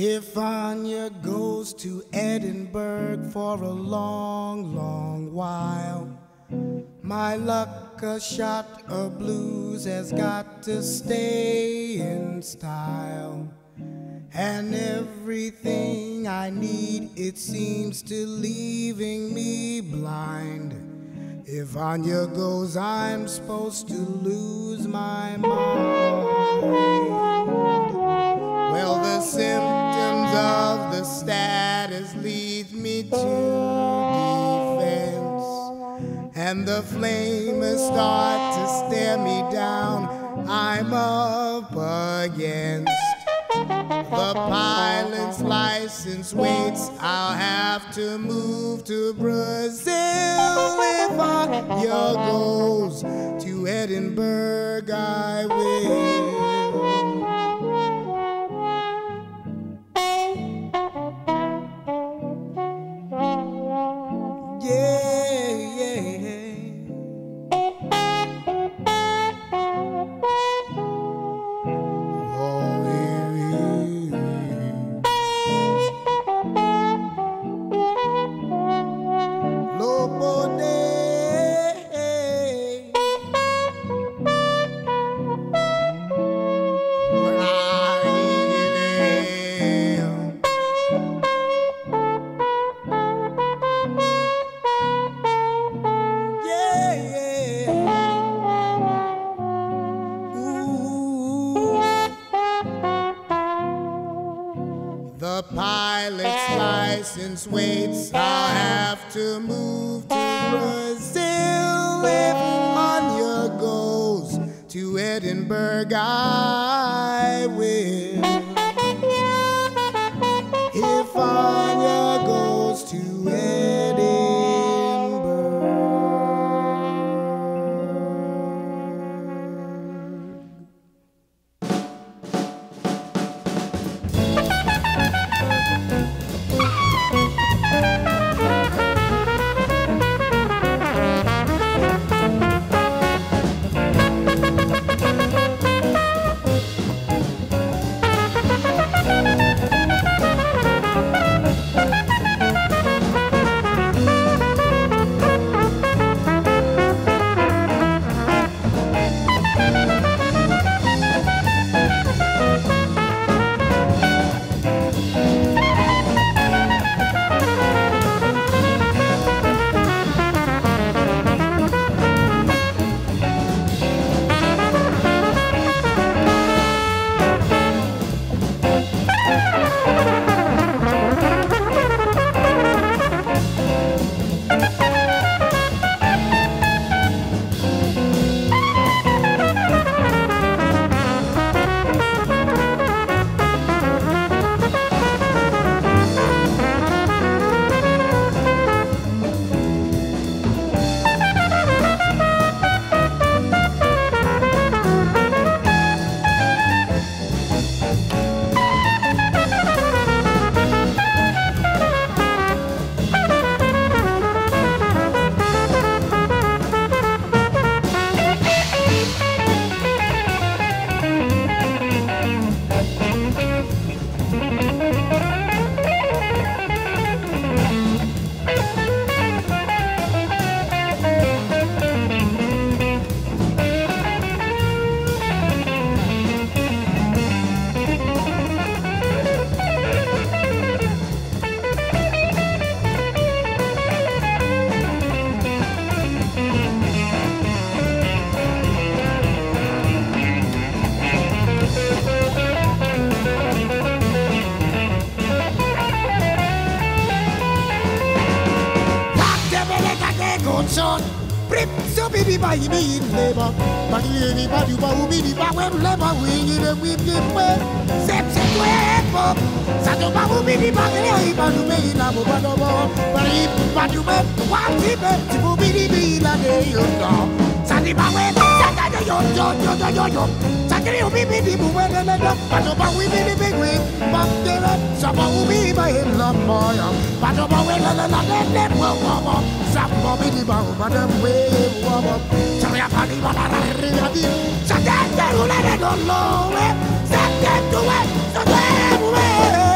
If Anya goes to Edinburgh for a long, long while, my luck a shot of blues has got to stay in style. And everything I need, it seems to leaving me blind. If Anya goes, I'm supposed to lose my mind. Well, the of the status lead me to defense. And the flamers start to stare me down. I'm up against the pilot's license waits. I'll have to move to Brazil if Anya goes to Edinburgh. I will. The pilot's license waits. I'll have to move to Brazil if Anya goes to Edinburgh. Gunshot, rip, so baby by me in labor. But you be bad, you bow me, but when labor wing in a whip, you way. Sep, sep, way, pop. Sato bow me, the bag, and I badu me in a bobado. But if badu me, one tip, to go be the la de yondo. Sadi bawe, yo yo yo yo yo yo. Sadi yo be be the buwe le le le. Pato ba we be the big we. Bam de le, sa ba we be ba in la le le wo wo wo. Sa ba be the ba ba we wo wo. Di la la di. We.